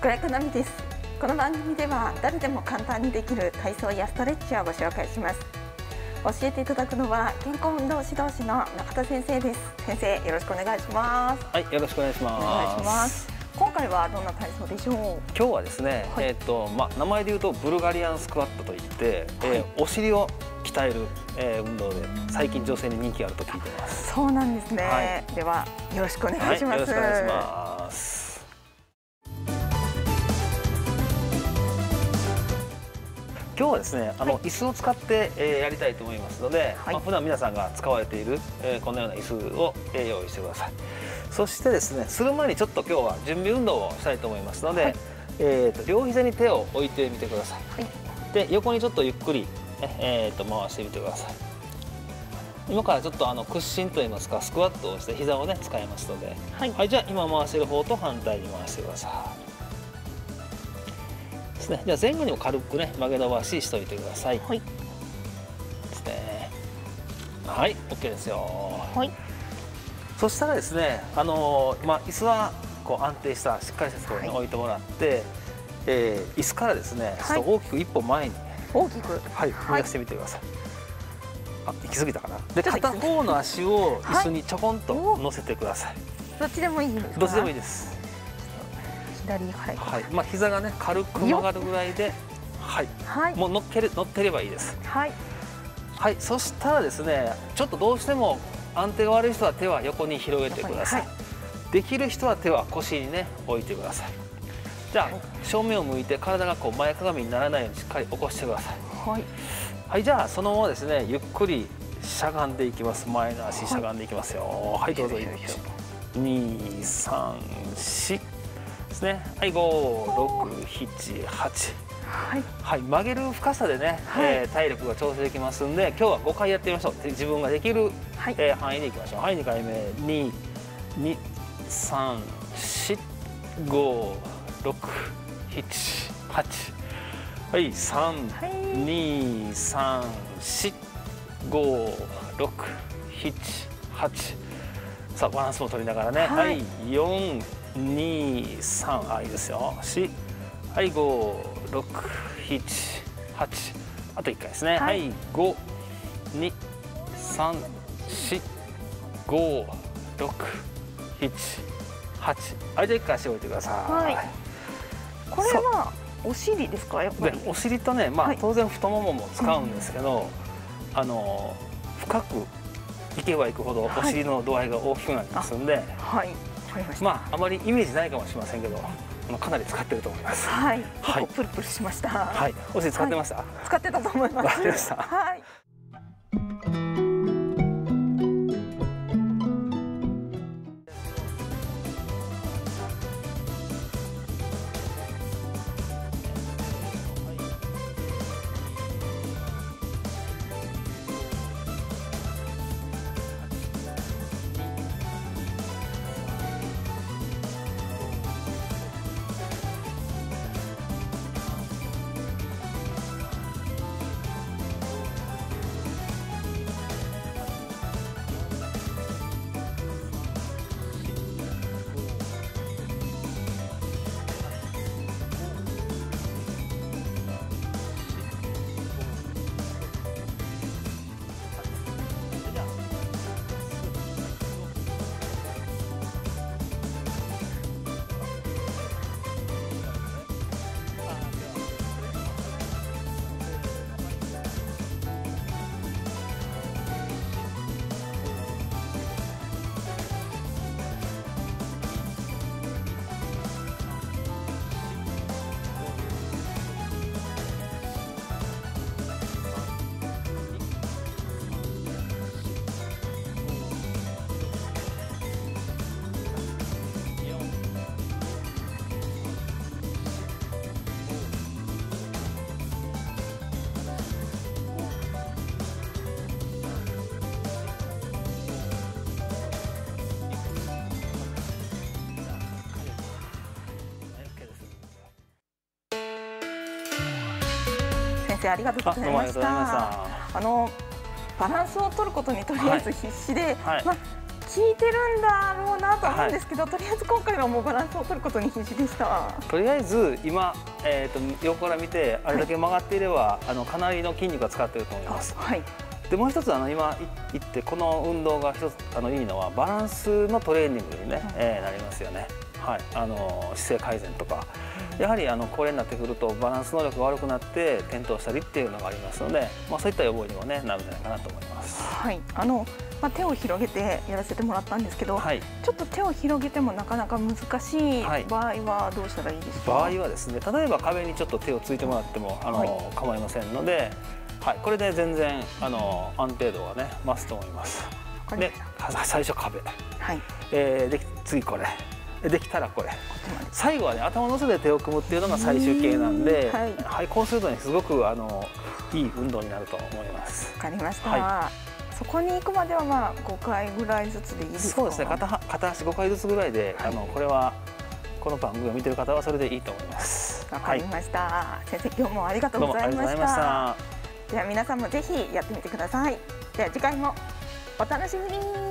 健やかなみです。この番組では誰でも簡単にできる体操やストレッチをご紹介します。教えていただくのは健康運動指導士の中田先生です。先生よろしくお願いします。はいよろしくお願いします。お願いします。今回はどんな体操でしょう？今日はですね、はい、えっ、ー、とまあ名前で言うとブルガリアンスクワットといって、はい、えー、お尻を鍛える、えー、運動で最近女性に人気あると聞いてます。そうなんですね、はい、ではよろしくお願いします、よろしくお願いします今日はですねあの、はい、椅子を使って、えー、やりたいと思いますので、はい。まあ、普段皆さんが使われている、えー、このような椅子を、えー、用意してください。そしてですねする前にちょっと今日は準備運動をしたいと思いますので、はい、えーと、両膝に手を置いてみてください、はい、で横にちょっとゆっくり、えーと、回してみてください。今からちょっとあの屈伸といいますかスクワットをして膝をね使いますので、はい、はい、じゃあ今回してる方と反対に回してくださいですね。じゃあ前後にも軽くね曲げ伸ばししといてください。はい。ですね。はい OK ですよ。はい。そしたらですねあのー、まあ椅子はこう安定したしっかりしたところに置いてもらって、はい、えー、椅子からですね、はい、大きく一歩前に大きく。はい踏み出してみてください、あ行き過ぎたかな？で片方の足を椅子にちょこんと乗せてください、どっちでもいいですどっちでもいいです左はい、はい、まあ膝がね軽く曲がるぐらいではい、はい、もう乗っける乗ってればいいです。はい。はい。そしたらですねちょっとどうしても安定が悪い人は手は横に広げてください、はい、できる人は手は腰にね置いてください。じゃあ、はい、正面を向いて体がこう前かがみにならないようにしっかり起こしてください。はい、はい、じゃあそのままですねゆっくりしゃがんでいきます。前の足しゃがんでいきますよ。はい、どうぞ。2 3 4ですね。はい5678はい、はい、曲げる深さでね、はい、えー、体力が調整できますんで今日は5回やってみましょう。自分ができる、はい、えー、範囲でいきましょう。はい2回目2345678はい32345678さあバランスも取りながらね。はい、はい、4二三あいいですよ。四。はい五六七八。あと一回ですね。はい。五二三四五六七八。はいじゃあ一回足を置いてください、はい、これはお尻ですか？やっぱり。お尻とねまあ、はい、当然太ももも使うんですけど、うん、あの深くいけばいくほどお尻の度合いが大きくなりますんで、はい、まああまりイメージないかもしれませんけどかなり使ってると思います。はい。はい、プルプルしました。はい。お尻使ってました？はい、使ってたと思います。はい。先生ありがとうございました。あのバランスを取ることにとりあえず必死で、はい、まあ効いてるんだろうなと思うんですけど、はい、とりあえず今回はもうバランスを取ることに必死でした。とりあえず今、えーと、横から見てあれだけ曲がっていれば、はい、あのかなりの筋肉が使っていると思います。はい。でもう一つあの今言ってこの運動が一つあのいいのはバランスのトレーニングにね、えー、なりますよね。はい、あの姿勢改善とか、やはりあの高齢になってくるとバランス能力が悪くなって転倒したりっていうのがありますので、まあ、そういった予防にも、ね、なるんじゃないかなと思います。はいあのまあ、手を広げてやらせてもらったんですけど、はい、ちょっと手を広げてもなかなか難しい場合はどうしたらいいですか、はい、場合はですね例えば壁にちょっと手をついてもらってもあの、はい、構いませんので、はい、これで全然あの安定度はね増すと思います。で最初壁、はい。えー、で次これできたらこれ。最後はね頭のせで手を組むっていうのが最終形なんで、はい、はい、こうするとねすごくあのいい運動になると思います。わかりました、はい、そこに行くまではまあ5回ぐらいずつでいいですそうですね。片片足5回ずつぐらいで、はい、あのこれはこの番組を見てる方はそれでいいと思います。わかりました、先生今日もありがとうございました。では皆さんもぜひやってみてください。では次回もお楽しみに